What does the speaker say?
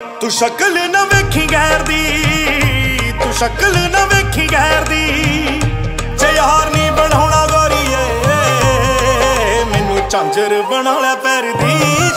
ਤੂੰ ਸ਼ਕਲ ਨਾ ਵੇਖੀ ਗੈਰ ਦੀ, ਤੂੰ ਸ਼ਕਲ ਨਾ ਵੇਖੀ ਗੈਰ ਦੀ। ਜੇ ਯਾਰ ਨਹੀਂ ਬਣਾਉਣਾ ਗੋਰੀਏ, ਮੈਨੂੰ ਝਾਂਜਰ ਬਣਾ ਲੈ ਪੈਰ ਦੀ।